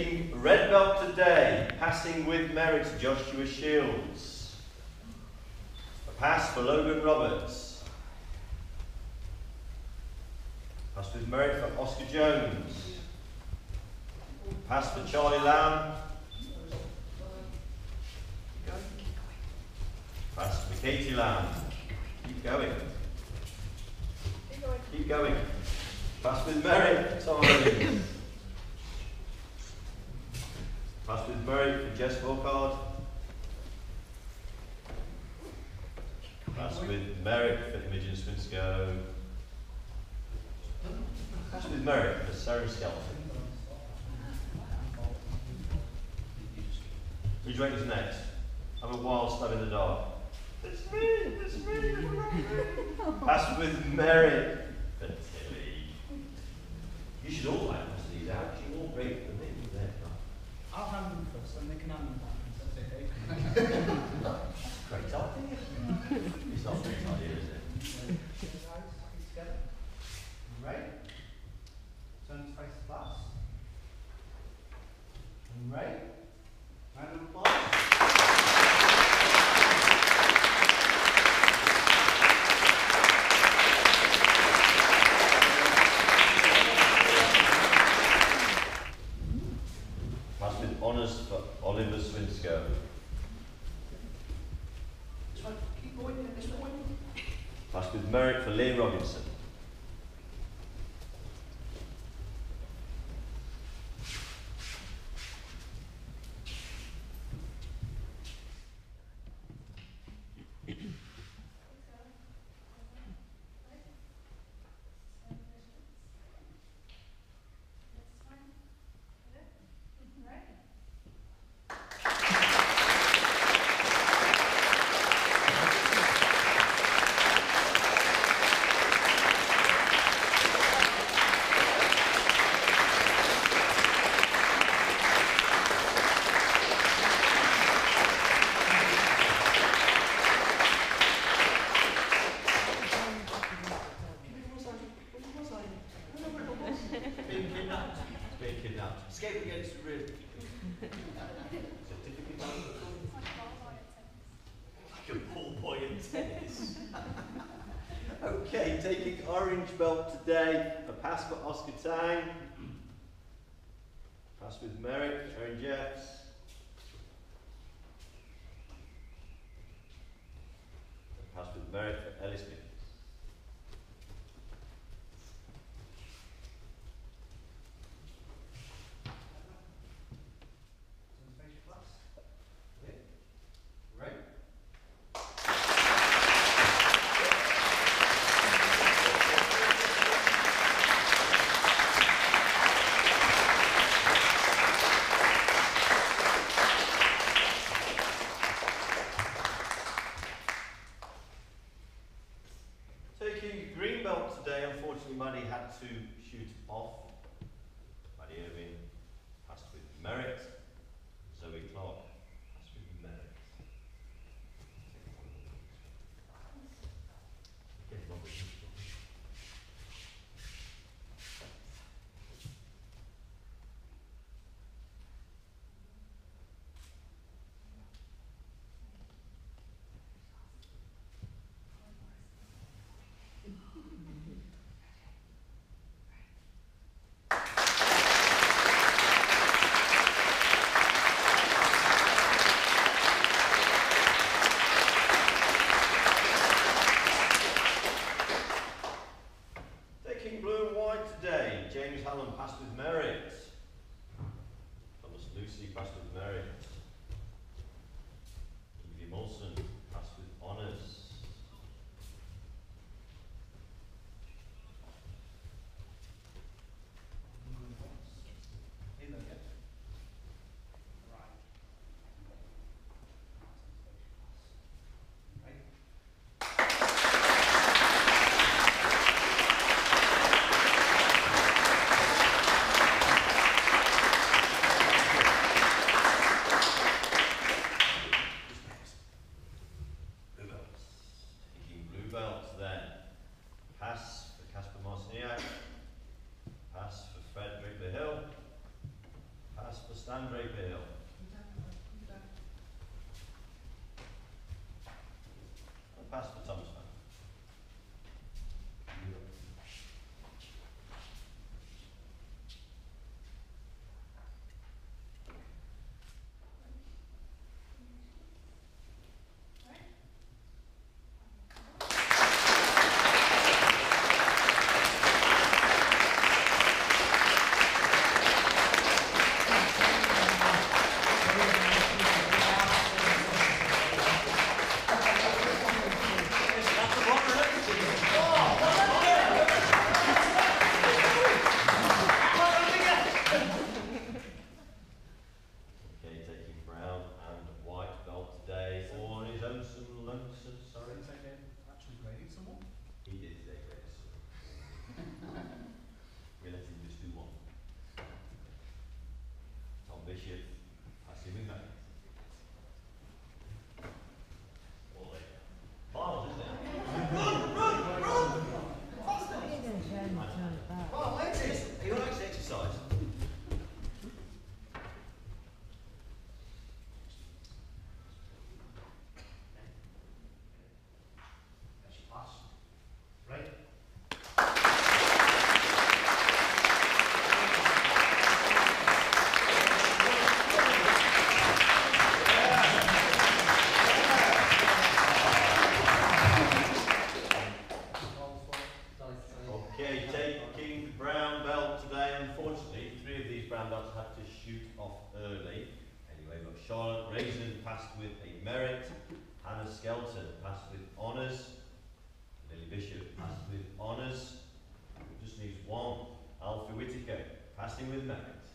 Red belt today, passing with merit Joshua Shields. A pass for Logan Roberts. Pass with merit for Oscar Jones. Pass for Charlie Lamb. Pass for Katie Lamb. Keep going. Keep going. Pass with merit, Tommy. Pass with merit for Jess Volkard. Pass with Merrick for Imogen Swinsko. Pass with Merrick for Sarah Skelton. Who's ranked next? I'm a wild stab in the dark. It's me, it's me. Pass with merit for Tilly. You should all and they can hand them back. That's okay. Great idea. It's not a great idea, is it? Guys, together. Right. Turn to face the class. Right. Round of applause. Pass with honours for Oliver Swinsko. This one. Keep going. yeah, This one. Pass Liam Robinson. Okay, taking orange belt today. A pass for Oscar Tang. Pass with merit, Aaron Jeffs. Pass with merit for Ellis. To shoot off. Bishop Charlotte Raisin passed with a merit. Hannah Skelton passed with honours. Lily Bishop passed with honours. Just needs one. Alfie Whitaker passing with merit.